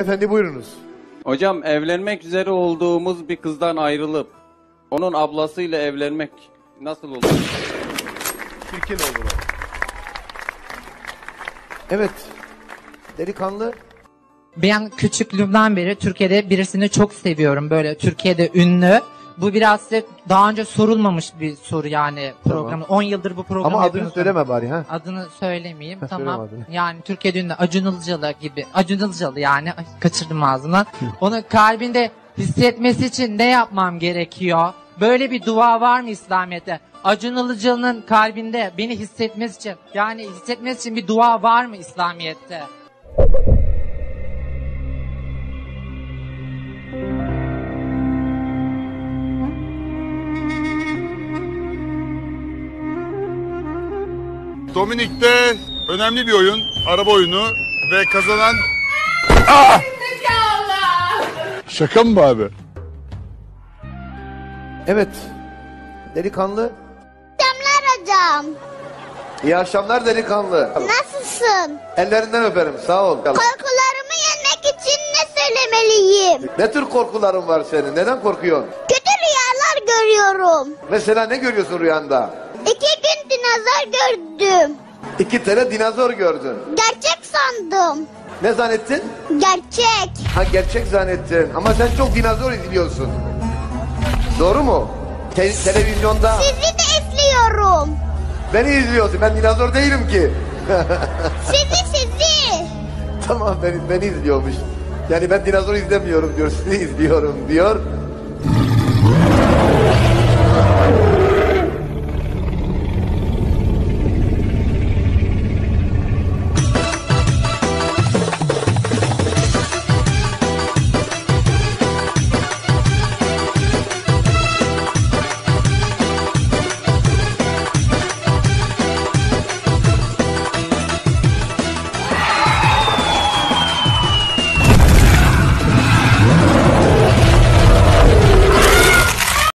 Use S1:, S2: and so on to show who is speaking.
S1: Efendi buyurunuz.
S2: Hocam evlenmek üzere olduğumuz bir kızdan ayrılıp onun ablasıyla evlenmek nasıl olur?
S1: Çirkin oldu. Evet. Delikanlı.
S3: Ben küçüklüğümden beri Türkiye'de birisini çok seviyorum. Böyle Türkiye'de ünlü. Bu biraz size daha önce sorulmamış bir soru yani programı. 10 yıldır bu programı
S1: Ama adını söyleme bari ha.
S3: Adını söylemeyeyim tamam.
S1: söyleme.
S3: Yani Türkiye'de ünlü Acun Ilıcalı gibi. Acun Ilıcalı yani. Ay, kaçırdım ağzımdan. Onu kalbinde hissetmesi için ne yapmam gerekiyor? Böyle bir dua var mı İslamiyet'te? Acun Ilıcalı'nın kalbinde beni hissetmesi için yani hissetmesi için bir dua var mı İslamiyet'te?
S4: Dominik'te önemli bir oyun, araba oyunu ve kazanan... Şaka mı bu abi?
S1: Evet. Delikanlı.
S5: Selamlar hocam.
S1: İyi akşamlar delikanlı.
S5: Nasılsın?
S1: Ellerinden öperim sağ ol.
S5: Korkularımı yenmek için ne söylemeliyim?
S1: Ne tür korkuların var senin? Neden korkuyorsun?
S5: Kötü rüyalar görüyorum.
S1: Mesela ne görüyorsun rüyanda?
S5: İki gün dinozor gördüm.
S1: İki tane dinozor gördün.
S5: Gerçek sandım.
S1: Ne zannettin?
S5: Gerçek.
S1: Ha gerçek zannettin. Ama sen çok dinozor izliyorsun. Doğru mu? Te- televizyonda
S5: Sizi de izliyorum.
S1: beni izliyorsun. Ben dinozor değilim ki.
S5: Sizi sizi.
S1: tamam beni, beni izliyormuş. Yani ben dinozor izlemiyorum diyor. Sizi izliyorum diyor.